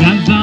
Gran